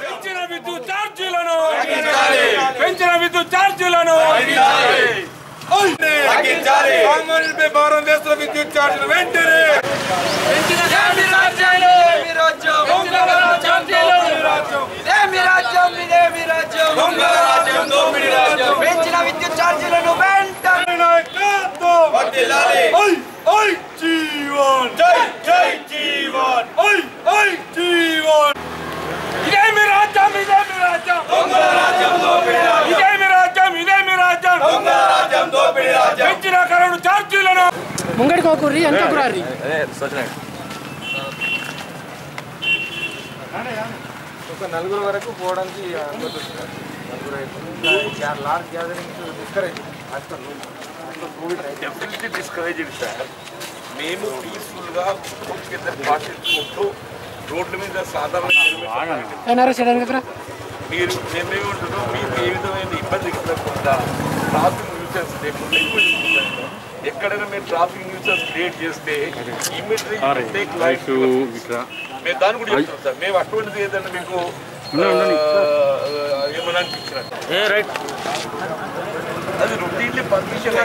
పెంచిన విద్యుత్ ఛార్జీలను పెంచిన విద్యుత్ ఛార్జీలను సామాన్యులపై భారం వేస్తున్న విద్యుత్ ఛార్జీలు వెంటనే పెంచిన విద్యుత్ ఛార్జీలను వెంటనే నాయకత్వం ఓయ్ ఓయ్ జీవన్ జై జై జీవన్ ఓయ్ ఓయ్ జీవన్ ఇదే మీ రాజ్యం ఇదే మీ రాజ్యం దొంగల రాజ్యం దోపిడీ రాజ్యం ఇదే మీ రాజ్యం ఇదే మీ రాజ్యం దొంగల రాజ్యం దోపిడీ రాజ్యం పెంచిన కరెంటు ఛార్జీలను ముంగడికి ఒకర్రి వెనకకు రారి ఒక నలుగురు వరకు పోవడానికి అనుమతి వస్తుంది నలుగురు అయితే large gatherings discourage COVID definitely discouraged sir మేము పీస్ఫుల్గా కింద పాటించుకుంటూ రోడ్ల మీద సాధారణ మీరు మేమేమంటున్నాం మీకు ఏ విధమైన ఇబ్బంది కలగకుండా ట్రాఫిక్ న్యూసెన్స్ లేకుండా. ఎక్కడైనా మీరు ట్రాఫిక్ న్యూసెన్స్ క్రియేట్ చేస్తే టేక్ లైఫ్ మేము దాన్ని కూడా చెప్తున్నాం సార్. మేము అటువంటిది ఏదైనా మీకు ఏమన్నా అది రొటీన్లీ పర్మిషన్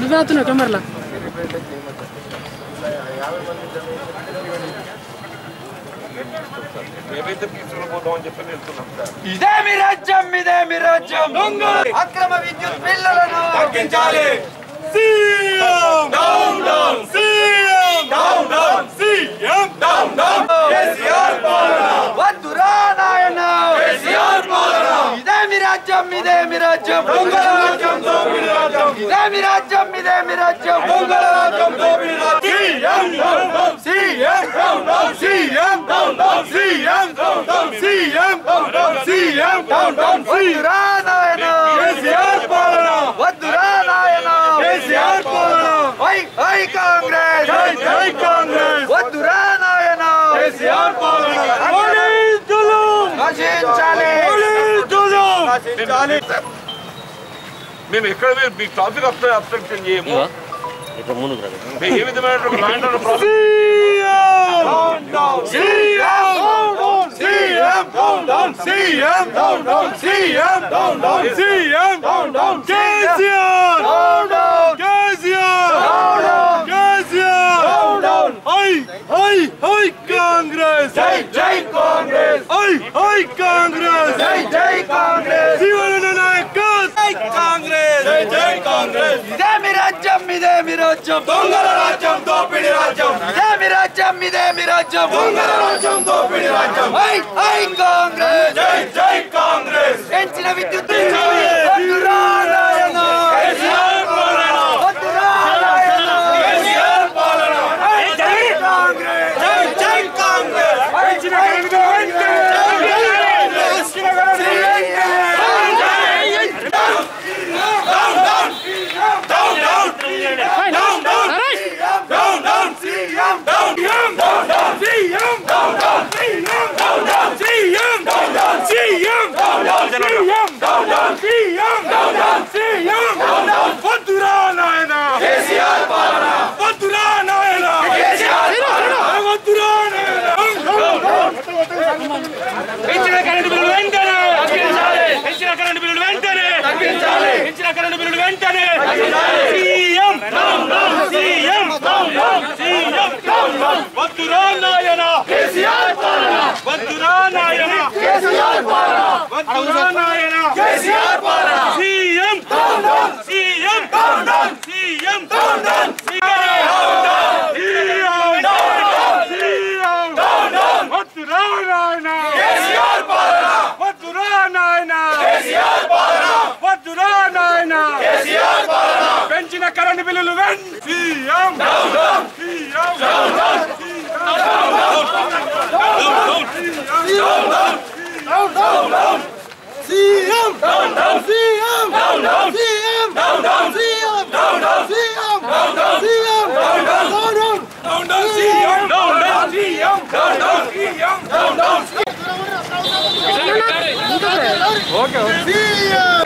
నువ్వే అవుతున్నావు కెమెరాలో. యాభై మంది జమీన్ మేమైతే పీస్ఫుల్ పోతామని చెప్పి వెళ్తున్నాం సార్ ఇదే మీ రాజ్యం? ఇదే మీ రాజ్యం అక్రమ విద్యుత్ బిల్లులను తగ్గించాలి. CM. Down down CM. Down down CM. Down down KCR పాలన. వద్దురా నాయన. కేసీఆర్ పాలన. ఇదే మీ రాజ్యం ఇదే మీ రాజ్యం? దొంగల రాజ్యం దోపిడీ రాజ్యం ఇదే మీ రాజ్యం ఇదే మీ రాజ్యం దొంగల రాజ్యం దోపిడీ రాజ్యం CM down down CM down down CM down down CM down down CM down down CM down down వద్దురా నాయన కేసీఆర్ పాలన వద్దురా నాయన కేసీఆర్ పాలన హై హై కాంగ్రెస్ జై జై కాంగ్రెస్ వద్దురా నాయన కేసీఆర్ పాలన పోలీసులు నశించాలి పోలీసులు మేము ఎక్కడ మీరు మీ ట్రాఫిక్ అబ్స్ట్రక్షన్ చేయము మేము ఏ విధమైన ఒక land problem CM down down CM down down CM down down CM down ರಾಜ್ಯಂ ಇದೆ ವಿರಾಜ್ಯಂ ದೊಂಗರ ರಾಜ್ಯಂ ದೋಪಿಡಿ ರಾಜ್ಯಂ ಇದೇ ವಿರಾಜ್ಯಂ ಇದೆ ವಿರಾಜ್ಯಂ ದೊಂಗರ ರಾಜ್ಯಂ ದೋಪಿಡಿ ರಾಜ್ಯಂ ಐ ಐ ಕಾಂಗ್ರೆಸ್ ಜೈ ಜೈ ಕಾಂಗ್ರೆಸ್ ಹೆಂಚಿನ ವಿದ್ಯುತ್ కరెంటు బిల్లు వెంటనే సీఎం సీఎం సీఎం వద్దురా నాయన కేసీఆర్ పాలన వద్దురా నాయన కేసీఆర్ పాలన వద్దురా నాయన Fião! Não, não! Fião! Não, não! Não, não! Não, não! Não, não! Fião! Não, não! Fião! Não, não! Fião! Não, não! Fião! Não, não! Fião! Não, não! Não, não! Não, não! Não, não! Não, não! Não, não! Não, não!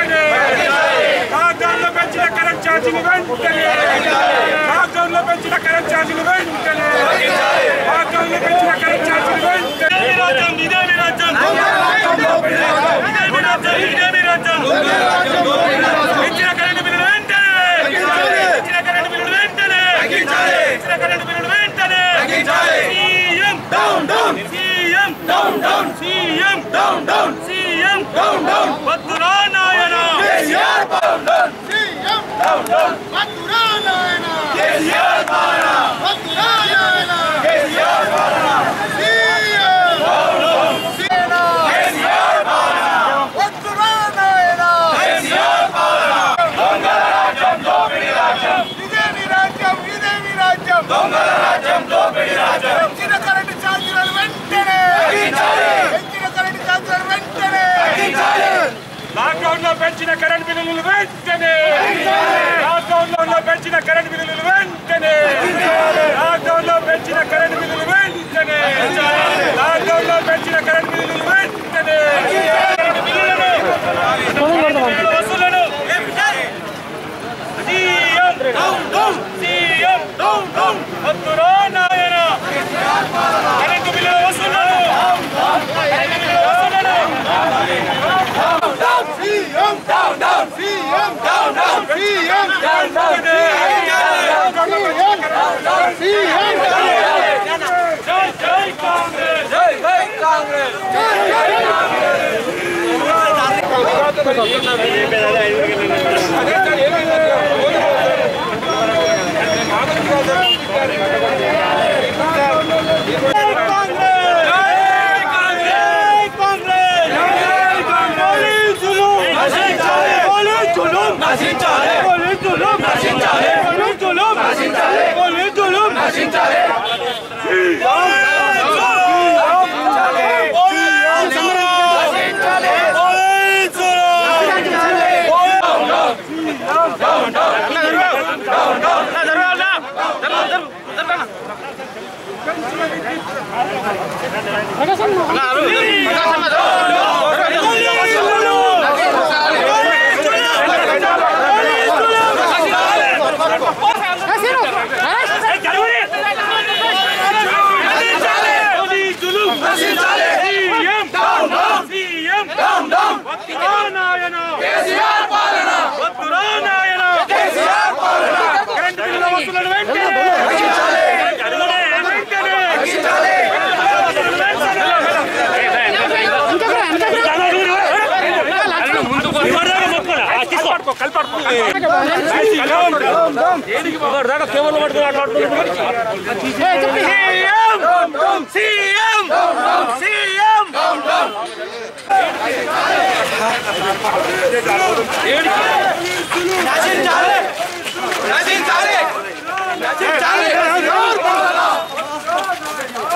ఛార్జీలు వెంటనే లాక్డౌన్లో పెంచిన current ఛార్జీలు వెంటనే లాక్డౌన్లో పెంచిన current ఛార్జీలు వెంటనే పెంచిన కరెంటు బిల్లులు వెంటనే పెంచిన కరెంటు బిల్లులు వెంటనే పెంచిన కరెంటు బిల్లులు వెంటనే CM down down CM down down CM down down CM down down వద్దురా నాయన సీఎం پورو نه سٺو వద్దురా నాయన కరెంటు బిల్లుల వసూలను కరెంటు బిల్లుల వసూలను CM down down CM down down CM down down CM జై జై కాంగ్రెస్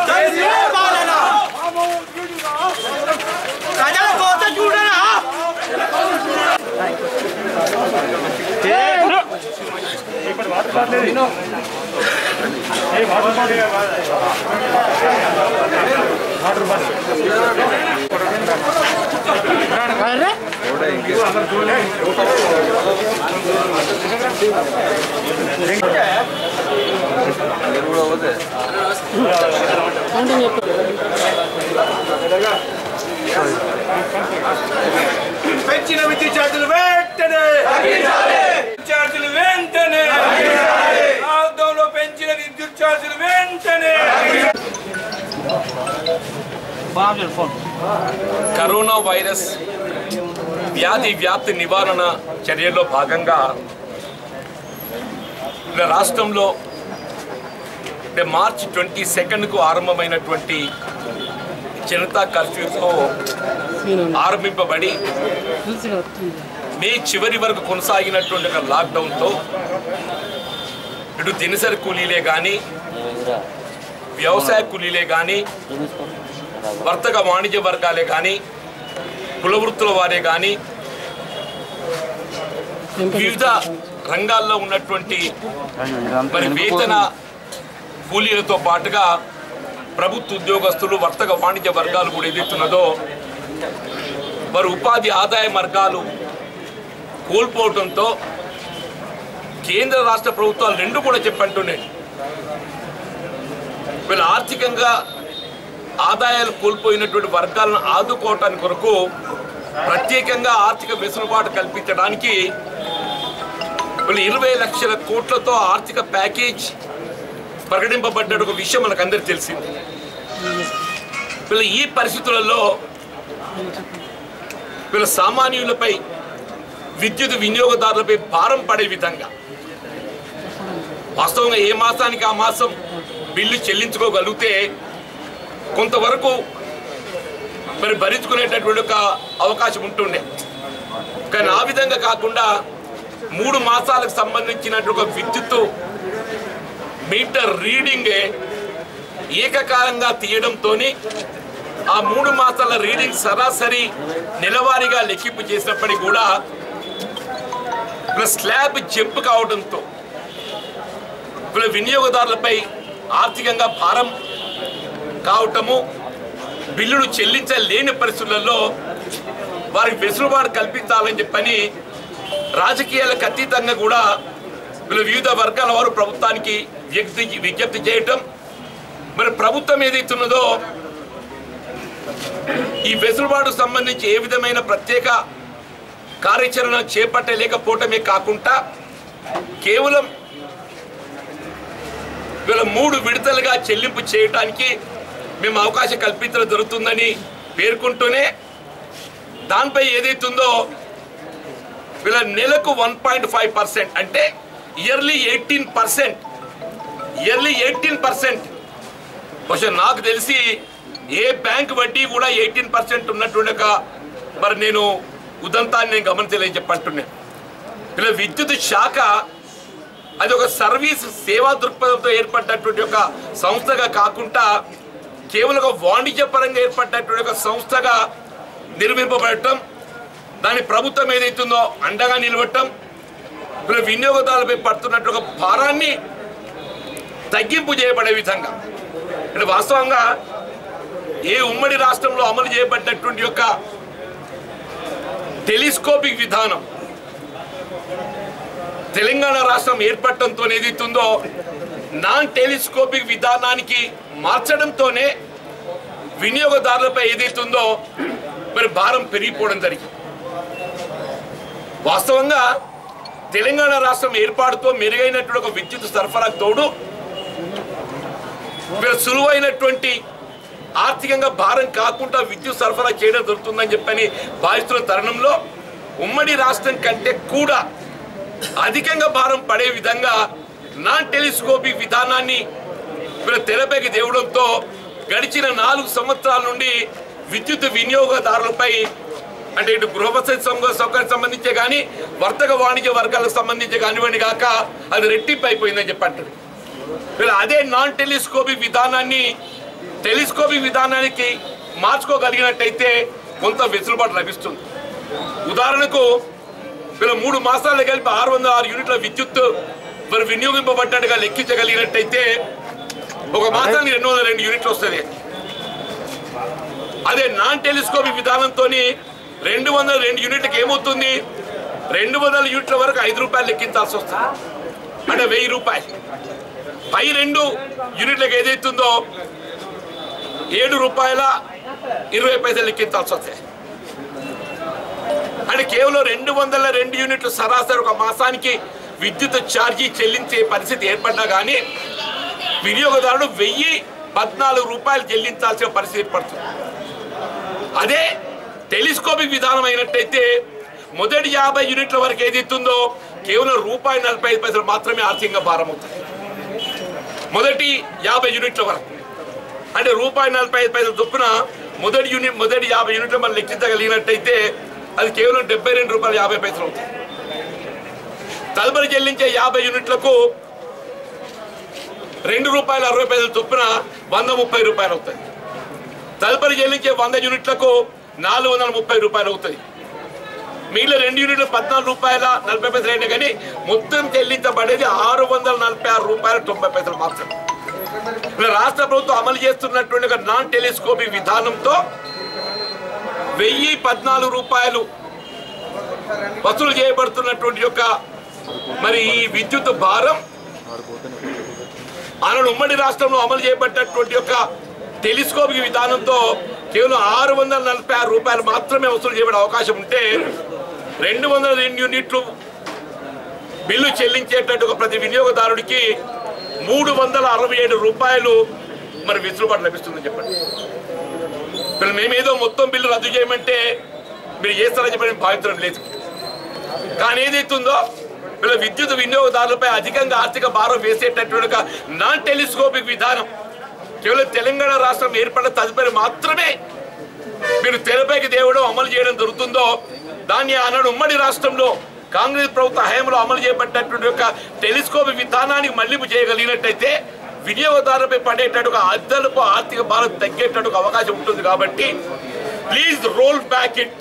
జై జై కాంగ్రెస్ అరే కౌంటింగ్ చెప్పు పెంచిన విద్యుత్ ఛార్జీలు వెంటనే కరోనా వైరస్ వ్యాధి వ్యాప్తి నివారణ చర్యల్లో భాగంగా రాష్ట్రంలో అంటే మార్చ్ ట్వంటీ సెకండ్కు ఆరంభమైనటువంటి జనతా కర్ఫ్యూతో ఆరంభింపబడి మే చివరి వరకు కొనసాగినటువంటి ఒక లాక్డౌన్తో ఇటు దినసరి కూలీలే కానీ వ్యవసాయ కూలీలే కానీ వర్తక వాణిజ్య వర్గాలే కానీ కులవృత్తుల వారే కానీ వివిధ రంగాల్లో ఉన్నటువంటి మరి వేతన కూలీలతో పాటుగా ప్రభుత్వ ఉద్యోగస్తులు వర్తక వాణిజ్య వర్గాలు కూడా ఏదైతున్నదో వారు ఉపాధి ఆదాయ మార్గాలు కోల్పోవడంతో కేంద్ర రాష్ట్ర ప్రభుత్వాలు రెండు కూడా చెప్పంటున్నాయి వీళ్ళు ఆర్థికంగా ఆదాయాలు కోల్పోయినటువంటి వర్గాలను ఆదుకోవటానికి కొరకు ప్రత్యేకంగా ఆర్థిక వెసులుబాటు కల్పించడానికి ఇరవై లక్షల కోట్లతో ఆర్థిక ప్యాకేజ్ ప్రకటింపబడ్డ ఒక విషయం మనకు అందరికి తెలిసింది. వీళ్ళ ఈ పరిస్థితులలో వీళ్ళ సామాన్యులపై విద్యుత్ వినియోగదారులపై భారం పడే విధంగా వాస్తవంగా ఏ మాసానికి ఆ మాసం బిల్లు చెల్లించుకోగలిగితే కొంతవరకు మరి భరించుకునేటటువంటి ఒక అవకాశం ఉంటుండే. కానీ ఆ విధంగా కాకుండా మూడు మాసాలకు సంబంధించినటువంటి ఒక విద్యుత్ మీటర్ రీడింగే ఏకకాలంగా తీయడంతో ఆ మూడు మాసాల రీడింగ్ సరాసరి నెలవారీగా లెక్కింపు చేసినప్పటికీ కూడా స్లాబ్ జంప్ కావడంతో వినియోగదారులపై ఆర్థికంగా భారం కావటము బిల్లును చెల్లించలేని పరిస్థితులలో వారికి వెసులుబాటు కల్పించాలని చెప్పని రాజకీయాలకు అతీతంగా కూడా వీళ్ళ వివిధ వర్గాల వారు ప్రభుత్వానికి వ్యక్తి విజ్ఞప్తి చేయటం. మరి ప్రభుత్వం ఏదైతున్నదో ఈ వెసులుబాటు సంబంధించి ఏ విధమైన ప్రత్యేక కార్యాచరణ చేపట్టలేకపోవటమే కాకుండా కేవలం వీళ్ళ మూడు విడతలుగా చెల్లింపు చేయటానికి మేము అవకాశం కల్పించడం జరుగుతుందని పేర్కొంటూనే దానిపై ఏదైతుందో వీళ్ళ నెలకు వన్ పాయింట్ ఫైవ్ పర్సెంట్ అంటే yearly eighteen percent yearly eighteen percent. బహుశా నాకు తెలిసి ఏ బ్యాంక్ వడ్డీ కూడా ఎయిటీన్ పర్సెంట్ ఉన్నట్టుండక మరి నేను ఉదంతాన్ని నేను గమనించలేని చెప్పంటున్నాను ఇలా విద్యుత్ శాఖ అది ఒక సర్వీస్ సేవా దృక్పథంతో ఏర్పడ్డటువంటి ఒక సంస్థగా కాకుండా కేవలం ఒక వాణిజ్యపరంగా ఏర్పడ్డటువంటి ఒక సంస్థగా నిర్మింపబడటం దాని ప్రభుత్వం ఏదైతుందో అండగా నిలబడటం ఇప్పుడు వినియోగదారులపై పడుతున్నట్టు ఒక భారాన్ని తగ్గింపు చేయబడే విధంగా. అంటే వాస్తవంగా ఏ ఉమ్మడి రాష్ట్రంలో అమలు చేయబడినటువంటి యొక్క టెలిస్కోపిక్ విధానం తెలంగాణ రాష్ట్రం ఏర్పడటంతో ఏదైతుందో నాన్ టెలిస్కోపిక్ విధానానికి మార్చడంతోనే వినియోగదారులపై ఏదైతుందో మరి భారం పెరిగిపోవడం జరిగింది. వాస్తవంగా తెలంగాణ రాష్ట్రం ఏర్పాటుతో మెరుగైనటువంటి ఒక విద్యుత్ సరఫరా తోడు మీరు సులువైనటువంటి ఆర్థికంగా భారం కాకుండా విద్యుత్ సరఫరా చేయడం దొరుకుతుందని చెప్పని భావిస్తున్న తరుణంలో ఉమ్మడి రాష్ట్రం కంటే కూడా అధికంగా భారం పడే విధంగా నాన్ టెలిస్కోపిక్ విధానాన్ని వీళ్ళ తెరపైకి తేవడంతో గడిచిన నాలుగు సంవత్సరాల నుండి విద్యుత్ వినియోగదారులపై అంటే ఇటు గృహ సంఘ సౌకర్యం సంబంధించే కానీ వర్తక వాణిజ్య వర్గాలకు సంబంధించి కానివ్వండి కాక అది రెట్టింపు అయిపోయిందని చెప్పంటారు వీళ్ళు అదే నాన్ టెలిస్కోపిక్ విధానాన్ని టెలిస్కోపిక్ విధానానికి మార్చుకోగలిగినట్టయితే కొంత వెసులుబాటు లభిస్తుంది. ఉదాహరణకు వీళ్ళ మూడు మాసాలు కలిపి ఆరు వందల ఆరు యూనిట్ల విద్యుత్ మరి వినియోగింపబడ్డట్టుగా లెక్కించగలిగినట్టయితే ఒక మాసానికి రెండు వందల రెండు యూనిట్లు వస్తుంది. అదే నాన్ టెలిస్కోపిక్ విధానంతో రెండు వందల రెండు యూనిట్లకు ఏమవుతుంది? రెండు వందల యూనిట్ల వరకు ఐదు రూపాయలు లెక్కించాల్సి వస్తుంది. అంటే వెయ్యి రూపాయలు. పై రెండు యూనిట్లకు ఏదైతుందో ఏడు రూపాయల ఇరవై పైసలు లెక్కించాల్సి వస్తాయి. అంటే కేవలం రెండు వందల రెండు యూనిట్లు సరాసరి ఒక మాసానికి విద్యుత్ ఛార్జీ చెల్లించే పరిస్థితి ఏర్పడ్డా కానీ వినియోగదారుడు వెయ్యి పద్నాలుగు రూపాయలు చెల్లించాల్సిన పరిస్థితి ఏర్పడుతుంది. అదే టెలిస్కోపిక్ విధానం అయినట్టయితే మొదటి యాభై యూనిట్ల వరకు ఏదైతుందో కేవలం రూపాయి నలభై ఐదు పైసలు మాత్రమే ఆర్థికంగా భారం మొదటి యాభై యూనిట్ల వరకు. అంటే రూపాయి నలభై ఐదు పైసలు చొప్పున మొదటి యూనిట్ మొదటి యాభై యూనిట్లు మనం లెక్కించగలిగినట్టయితే అది కేవలం డెబ్బై రెండు రూపాయలు యాభై పైసలు అవుతాయి తదుపరి చెల్లించే యాభై యూనిట్లకు రెండు రూపాయల అరవై పైసలు చొప్పున వంద ముప్పై రూపాయలు అవుతాయి. తదుపరి చెల్లించే వంద యూనిట్లకు నాలుగు వందల ముప్పై రూపాయలు అవుతాయి. మిగిలిన రెండు యూనిట్లు పద్నాలుగు రూపాయల నలభై పైసలు అయినా కానీ మొత్తం చెల్లించబడేది ఆరు వందల నలభై ఆరు రూపాయల తొంభై పైసలు మాత్రమే. రాష్ట్ర ప్రభుత్వం అమలు చేస్తున్నటువంటి ఒక నాన్ టెలిస్కోపిక్ విధానంతో వెయ్యి పద్నాలుగు రూపాయలు వసూలు చేయబడుతున్నటువంటి యొక్క మరి ఈ విద్యుత్ భారం ఆనాడు ఉమ్మడి రాష్ట్రంలో అమలు చేయబడ్డటువంటి యొక్క టెలిస్కోపిక్ విధానంతో కేవలం ఆరు వందల నలభై ఆరు రూపాయలు మాత్రమే వసూలు చేయబడే అవకాశం ఉంటే రెండు వందల రెండు యూనిట్లు బిల్లు చెల్లించేటట్టు ప్రతి వినియోగదారుడికి మూడు వందల అరవై ఏడు రూపాయలు మరి వెసులుబాటు లభిస్తుందని చెప్పండి. ఇప్పుడు మేమేదో మొత్తం బిల్లు రద్దు చేయమంటే మీరు చేస్తారని చెప్పి నేను భావించడం లేదు. కానీ ఏదైతుందో వీళ్ళ విద్యుత్ వినియోగదారులపై అధికంగా ఆర్థిక భారం వేసేటటువంటి ఒక నాన్ టెలిస్కోపిక్ విధానం. కేవలం తెలంగాణ రాష్ట్రం ఏర్పడిన తదుపరి మాత్రమే మీరు తెరపైకి తేవడం అమలు చేయడం జరుగుతుందో దాన్ని ఆనాడు ఉమ్మడి రాష్ట్రంలో కాంగ్రెస్ ప్రభుత్వ హయాంలో అమలు చేయబడినటువంటి యొక్క టెలిస్కోప్ విధానానికి మళ్ళింపు చేయగలిగినట్టయితే వినియోగదారులపై పడేటట్టుగా అద్దలకు ఆర్థిక భారం తగ్గేటట్టు అవకాశం ఉంటుంది కాబట్టి please roll back it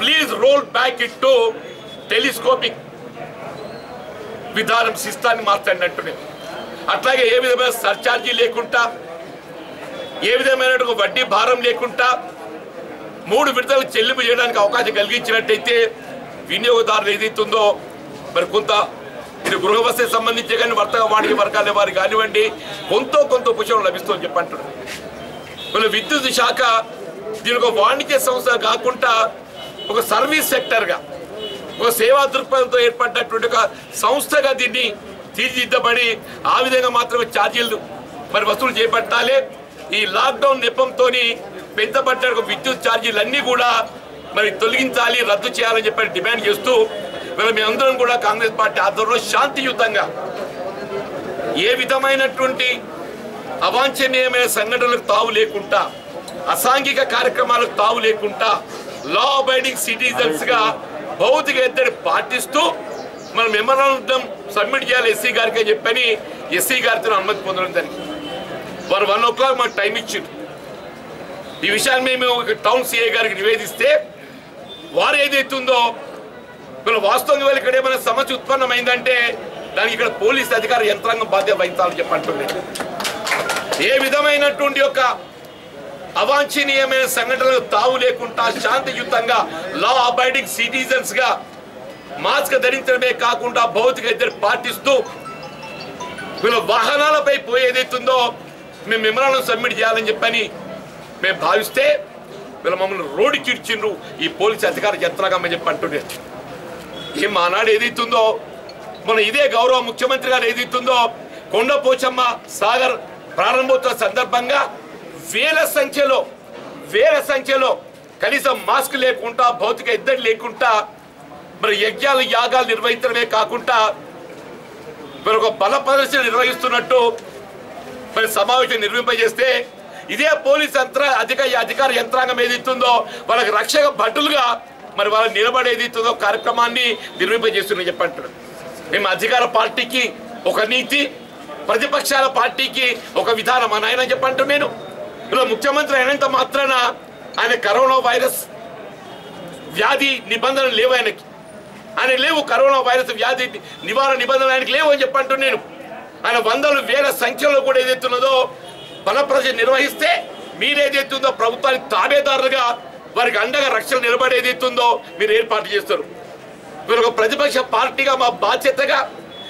please roll back it to telescopic విధానం సిస్టాన్ని మార్చండి అట్లాగే ఏ విధమైన సర్చార్జీ లేకుండా ఏ విధమైన వడ్డీ భారం లేకుండా మూడు విడతలు చెల్లింపు చేయడానికి అవకాశం కలిగించినట్టయితే వినియోగదారులు ఏదైతుందో మరి కొంత ఇది గృహవసతికి సంబంధించి కానీ వర్తక వాణిజ్య వర్గాల వారు కానివ్వండి కొంత కొంత ఉపశమనం లభిస్తుందని చెప్పంటున్నారు మన విద్యుత్ శాఖ దీని ఒక వాణిజ్య సంస్థ కాకుండా ఒక సర్వీస్ సెక్టర్గా ఒక సేవా దృక్పథంతో ఏర్పడినటువంటి ఒక సంస్థగా దీన్ని తీర్చిదిద్దబడి ఆ విధంగా మాత్రమే ఛార్జీలు మరి వసూలు చేపట్టాలి. ఈ లాక్డౌన్ నెపంతో పెంచబడ్డ విద్యుత్ ఛార్జీలన్నీ కూడా మరి తొలగించాలి రద్దు చేయాలని చెప్పి డిమాండ్ చేస్తూ మరి మేమందరం కూడా కాంగ్రెస్ పార్టీ ఆధ్వర్యంలో శాంతియుతంగా ఏ విధమైనటువంటి అవాంఛనీయమైన సంఘటనలకు తావు లేకుండా అసాంఘిక కార్యక్రమాలకు తావు లేకుండా లా అబైడింగ్ సిటిజన్స్గా భౌతిక ఎద్దడి పాటిస్తూ మనం మెమరాండం సబ్మిట్ చేయాలి ఎస్సీ గారికి అని చెప్పని ఎస్సీ గారితో అనుమతి పొందడం జరిగింది. వారు వన్ ఓ క్లాక్ మాకు టైం ఇచ్చిండు ఈ విషయాన్ని మేము ఒక టౌన్ సిఐ గారికి నివేదిస్తే వారు ఏదైతుందో వీళ్ళు వాస్తవంగా వీళ్ళు ఇక్కడ ఏమైనా సమస్య ఉత్పన్నమైందంటే దానికి ఇక్కడ పోలీస్ అధికార యంత్రాంగం బాధ్యత వహించాలని చెప్పంటున్నాను ఏ విధమైనటువంటి యొక్క అవాంఛనీయమైన సంఘటనలకు తావు లేకుండా శాంతియుతంగా లా అబైడింగ్ సిటిజన్స్గా మాస్క్ ధరించడమే కాకుండా భౌతిక ఇద్దరు పాటిస్తూ వీళ్ళ వాహనాలపై పోయి ఏదైతుందో మేము మెమరాలను సబ్మిట్ చేయాలని చెప్పని మేము భావిస్తే వీళ్ళ మమ్మల్ని రోడ్డు చిర్చిండ్రు. ఈ పోలీస్ అధికార యంత్రాంగం అని చెప్పి అంటుండే. ఈ మానాడు ఏదైతుందో మన ఇదే గౌరవ ముఖ్యమంత్రి గారు ఏదైతుందో కొండ పోచమ్మ సాగర్ ప్రారంభోత్సవ సందర్భంగా వేల సంఖ్యలో వేల సంఖ్యలో కనీసం మాస్క్ లేకుండా భౌతిక ఇద్దరు లేకుండా మరి యజ్ఞాలు యాగాలు నిర్వహించడమే కాకుండా మరి ఒక బల ప్రదర్శన నిర్వహిస్తున్నట్టు మరి సమావేశం నిర్వింపజేస్తే ఇదే పోలీస్ యంత్ర అధిక అధికార యంత్రాంగం ఏదైతుందో వాళ్ళకి రక్షక భటులుగా మరి వాళ్ళు నిలబడేది ఇస్తుందో కార్యక్రమాన్ని నిర్వహింపజేస్తున్నా చెప్పంటారు మేము అధికార పార్టీకి ఒక నీతి ప్రతిపక్షాల పార్టీకి ఒక విధానం అని ఆయన చెప్పంటూ నేను. ఇలా ముఖ్యమంత్రి అయినంత మాత్రాన ఆయన కరోనా వైరస్ వ్యాధి నిబంధనలు లేవు ఆయనకి. ఆయన లేవు కరోనా వైరస్ వ్యాధి నివారణ నిబంధనలు ఆయనకి లేవు అని చెప్పంటూ నేను. ఆయన వందలు వేల సంఖ్యలో కూడా ఏదైతున్నదో బలప్రజ నిర్వహిస్తే మీరేదైతుందో ప్రభుత్వానికి తాబేదారులుగా వారికి అండగా రక్షణ నిలబడేదైతుందో మీరు ఏర్పాటు చేస్తారు. మీరు ఒక ప్రతిపక్ష పార్టీగా మా బాధ్యతగా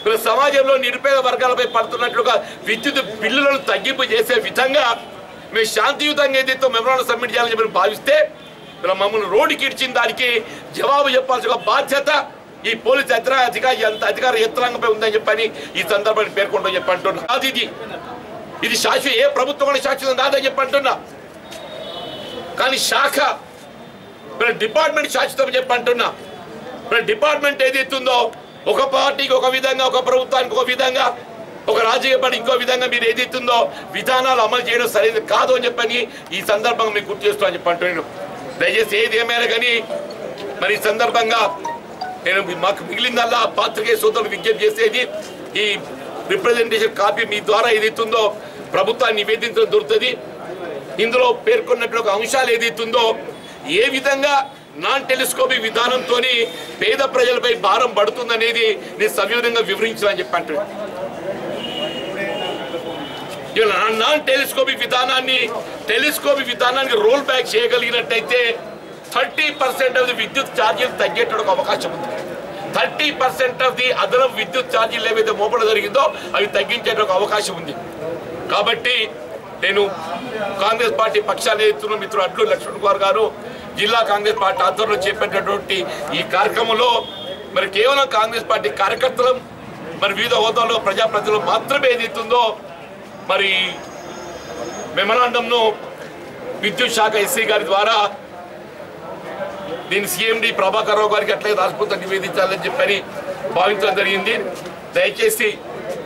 మీరు సమాజంలో నిరుపేద వర్గాలపై పడుతున్నట్లుగా విద్యుత్ బిల్లులను తగ్గింపు చేసే విధంగా మేము శాంతియుతంగా ఏదైతే మెమరాండం సబ్మిట్ చేయాలని చెప్పి భావిస్తే మమ్మల్ని రోడ్డుకి ఇచ్చిన దానికి జవాబు చెప్పాల్సిన బాధ్యత ఈ పోలీస్ అధికార అధికార అధికార యంత్రాంగంపై ఉందని చెప్పని ఈ సందర్భాన్ని పేర్కొంటూ చెప్పంటున్నా. కాదు ఇది. ఇది శాశ్వత ఏ ప్రభుత్వం కూడా శాశ్వతం కాదని చెప్పంటున్నా. కానీ శాఖ మన డిపార్ట్మెంట్ శాశ్వతం చెప్పంటున్నా. మన డిపార్ట్మెంట్ ఏదైతుందో ఒక పార్టీకి ఒక విధంగా ఒక ప్రభుత్వానికి ఒక విధంగా ఒక రాజకీయ పార్టీ ఇంకో విధంగా మీరు ఏదైతుందో విధానాలు అమలు చేయడం సరైనది కాదు అని చెప్పని ఈ సందర్భంగా మీకు గుర్తు చేస్తూ అని చెప్పంటున్నాను దయచేసి ఏది ఏమైనా కానీ మరి ఈ సందర్భంగా నేను మాకు మిగిలిందల్లా పాత్రికేయ సోదరులు విజ్ఞప్తి చేసేది ఈ రిప్రజెంటేషన్ కాపీ మీ ద్వారా ఏదైతుందో ప్రభుత్వాన్ని నివేదించడం దొరుకుతుంది. ఇందులో పేర్కొన్నట్లు ఒక అంశాలు ఏదైతుందో ఏ విధంగా నాన్ టెలిస్కోపిక్ విధానంతో పేద ప్రజలపై భారం పడుతుందనేది నేను సవివరంగా వివరించాలని చెప్పి అంటున్నాను. నాన్ టెలిస్కోపిక్ విధానాన్ని టెలిస్కోపిక్ విధానానికి రోల్ బ్యాక్ చేయగలిగినట్టయితే థర్టీ పర్సెంట్ ఆఫ్ ది విద్యుత్ ఛార్జీలు తగ్గేటకు అవకాశం ఉంది. థర్టీ పర్సెంట్ ఆఫ్ ది అదనపు విద్యుత్ ఛార్జీలు ఏవైతే మోపడం జరిగిందో అవి తగ్గించేటకు అవకాశం ఉంది. కాబట్టి నేను కాంగ్రెస్ పార్టీ పక్షాన్ని ఎత్తున్న మిత్రుడు అడ్లు లక్ష్మణ్ కుమార్ గారు జిల్లా కాంగ్రెస్ పార్టీ ఆధ్వర్యంలో చేపట్టినటువంటి ఈ కార్యక్రమంలో మరి కేవలం కాంగ్రెస్ పార్టీ కార్యకర్తలు మరి వివిధ హోదాలో ప్రజాప్రతినిధులు మాత్రమే ఏదైతుందో మరి మెమరాండంను విద్యుత్ శాఖ ఎస్సీ గారి ద్వారా దీన్ని సీఎండి ప్రభాకర్ రావు గారికి అట్లే రాష్ట్రపతి నివేదించాలని చెప్పని భావించడం జరిగింది. దయచేసి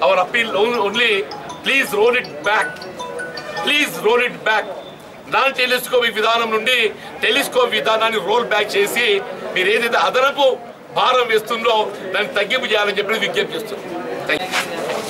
our appeal only please roll it back. Please roll it back. Non telescopic విధానం నుండి టెలిస్కోప్ విధానాన్ని రోల్ బ్యాక్ చేసి మీరు ఏదైతే అదనపు భారం వేస్తుందో దాన్ని తగ్గింపు చేయాలని చెప్పి విజ్ఞప్తి చేస్తున్నాం. Thank you